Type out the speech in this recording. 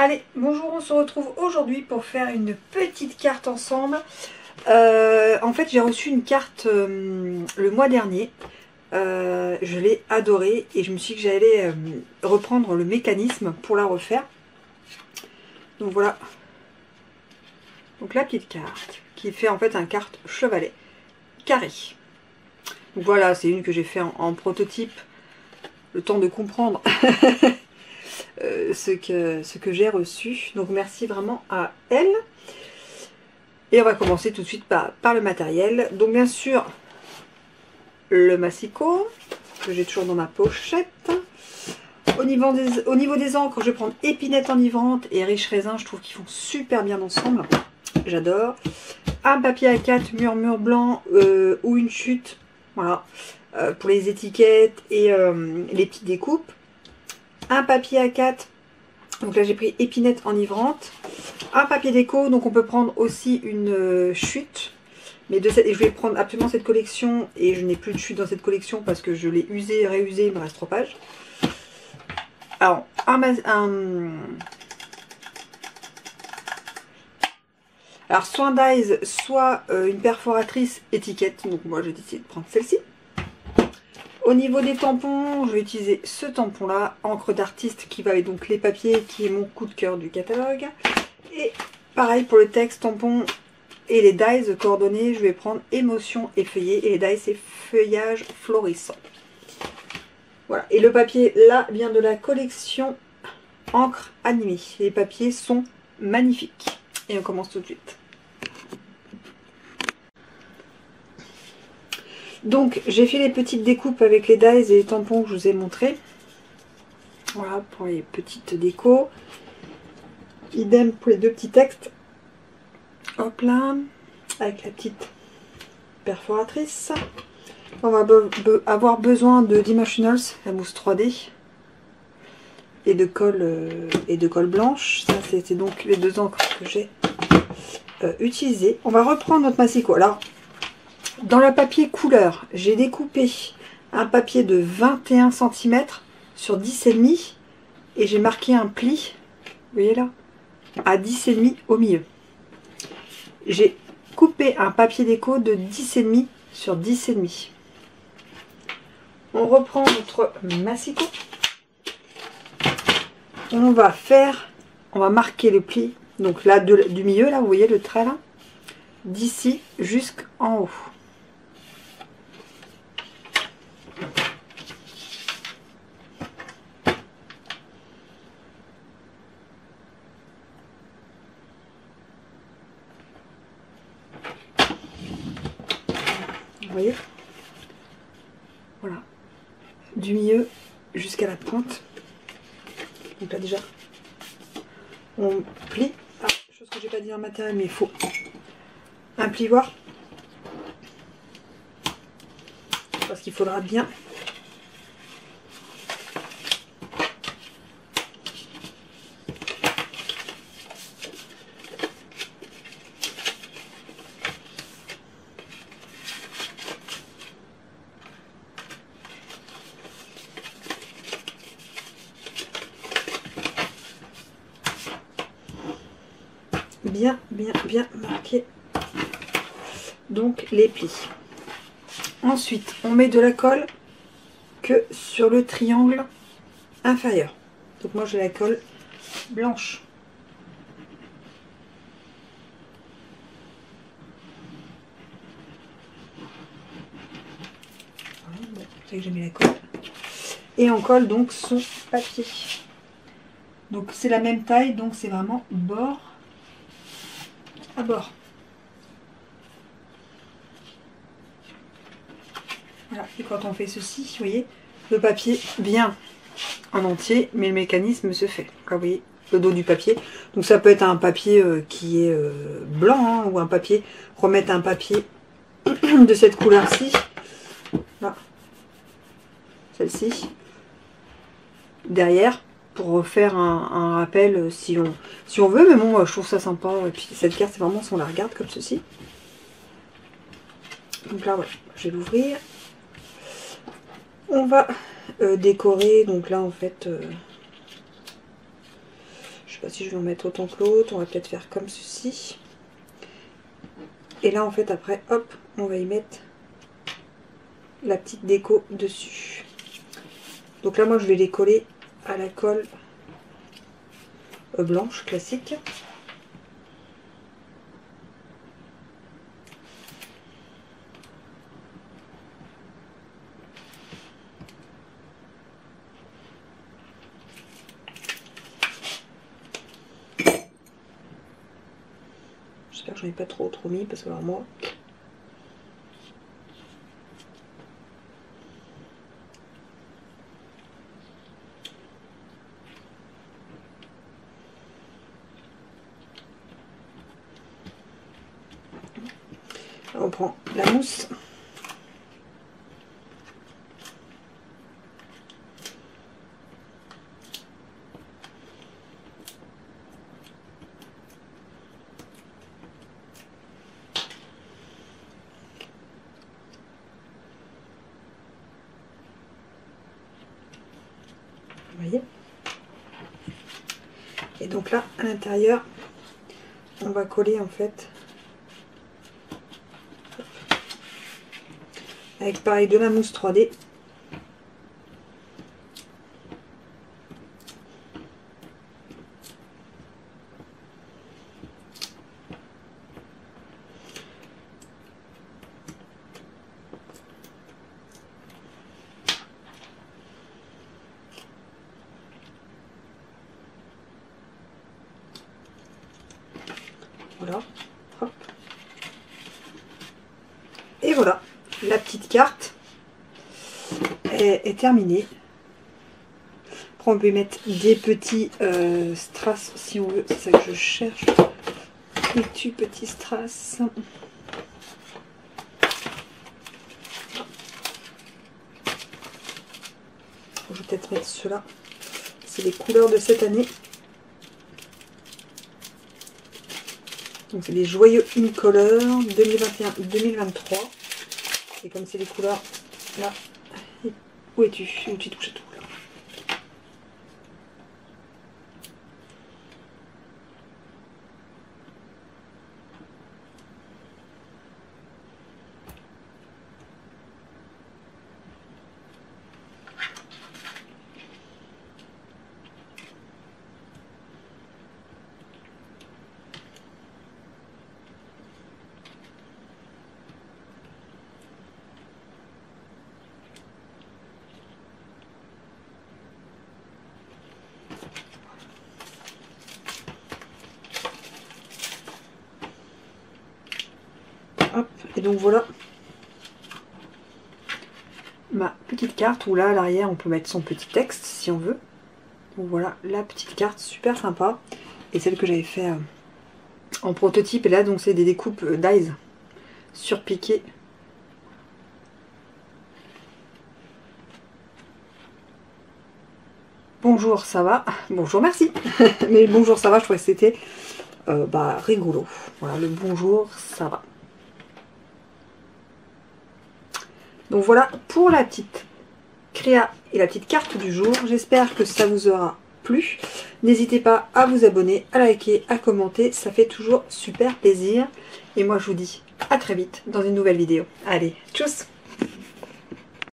Allez, bonjour, on se retrouve aujourd'hui pour faire une petite carte ensemble. Euh, en fait, j'ai reçu une carte euh, le mois dernier. Euh, je l'ai adorée et je me suis dit que j'allais reprendre le mécanisme pour la refaire. Donc voilà. Donc la petite carte qui fait en fait un carte chevalet carré. Donc voilà, c'est une que j'ai fait en prototype. Le temps de comprendre Euh, ce que, j'ai reçu. Donc merci vraiment à elle. Et on va commencer tout de suite par, par le matériel. Donc bien sûr, le massicot, que j'ai toujours dans ma pochette. Au niveau, des, au niveau des encres, je vais prendre épinette enivrante et riche raisin. Je trouve qu'ils font super bien ensemble. J'adore. Un papier A4 murmure blanc euh, ou une chute. Voilà. Euh, pour les étiquettes et les petites découpes un papier A4, donc là j'ai pris épinette enivrante, un papier déco, donc on peut prendre aussi une euh, chute, mais de cette, et je vais prendre absolument cette collection, et je n'ai plus de chute dans cette collection parce que je l'ai usé, réusé, il me reste trois pages. Alors soit un dies, soit euh, une perforatrice étiquette, donc moi j'ai décidé de prendre celle-ci. Au niveau des tampons, je vais utiliser ce tampon-là, encre d'artiste qui va avec donc les papiers, qui est mon coup de cœur du catalogue. Et pareil pour le texte, tampon et les dies coordonnées, je vais prendre émotion effeuillée et les dies c'est feuillage florissant. Voilà, et le papier là vient de la collection encre animée. Les papiers sont magnifiques. Et on commence tout de suite. Donc j'ai fait les petites découpes avec les dies et les tampons que je vous ai montré. Voilà pour les petites décos. Idem pour les deux petits textes. Hop là, avec la petite perforatrice. On va avoir besoin de Dimensionals, la mousse 3D. Et de colle, euh, et de colle blanche. Ça c'était donc les deux encres que j'ai euh, utilisées. On va reprendre notre massicot. Alors dans le papier couleur, j'ai découpé un papier de 21 cm sur 10,5 et j'ai marqué un pli, vous voyez là, à 10,5 au milieu. J'ai coupé un papier déco de 10,5 sur 10,5. On reprend notre massicot. On va faire, on va marquer le pli, donc là du milieu, là, vous voyez le trait là, d'ici jusqu'en haut. Voilà. Du milieu jusqu'à la pointe. Donc là déjà, on plie. Ah, chose que j'ai pas dit en matériel, mais il faut un plioir. Parce qu'il faudra bien bien, bien, bien marqué. Donc les plis. Ensuite, on met de la colle que sur le triangle inférieur. Donc moi j'ai la colle blanche. j'ai mis la colle. Et on colle donc son papier. Donc c'est la même taille, donc c'est vraiment bord à bord. Et quand on fait ceci, vous voyez, le papier vient en entier, mais le mécanisme se fait. Donc vous voyez, le dos du papier. Donc ça peut être un papier euh, qui est euh, blanc, hein, ou un papier, remettre un papier de cette couleur-ci. Là. Celle-ci. Derrière pour refaire un, rappel euh, si on, si on veut. Mais bon, je trouve ça sympa. Et puis cette carte, c'est vraiment si on la regarde comme ceci. Donc là, voilà, je vais l'ouvrir. On va euh, décorer. Donc là, en fait, euh, je sais pas si je vais en mettre autant que l'autre. On va peut-être faire comme ceci. Et là, en fait, après, hop, on va y mettre la petite déco dessus. Donc là, moi, je vais les coller à la colle blanche classique. J'espère que j'en ai pas trop trop mis parce que alors moi on prend la mousse. Voyez? Et donc là, à l'intérieur, on va coller en fait avec pareil de la mousse 3D. Voilà. Hop. Et voilà la carte est, terminée. On peut mettre des petits euh, strass si on veut. C'est ça que je cherche. tu petits strass. Je vais peut-être mettre ceux-là. C'est les couleurs de cette année. Donc c'est les joyeux in color 2021-2023. Et comme c'est les couleurs, là, où es-tu? Où tu touches à tout? Et donc voilà ma petite carte où là à l'arrière on peut mettre son petit texte si on veut. Donc voilà la petite carte super sympa et celle que j'avais fait euh, en prototype et là donc c'est des découpes euh, d'eyes surpiquées. Bonjour ça va? Bonjour merci Mais bonjour ça va je trouvais que c'était euh, bah, rigolo. Voilà le bonjour ça va. Donc voilà pour la petite créa et la petite carte du jour. J'espère que ça vous aura plu. N'hésitez pas à vous abonner, à liker, à commenter. Ça fait toujours super plaisir. Et moi je vous dis à très vite dans une nouvelle vidéo. Allez, tchuss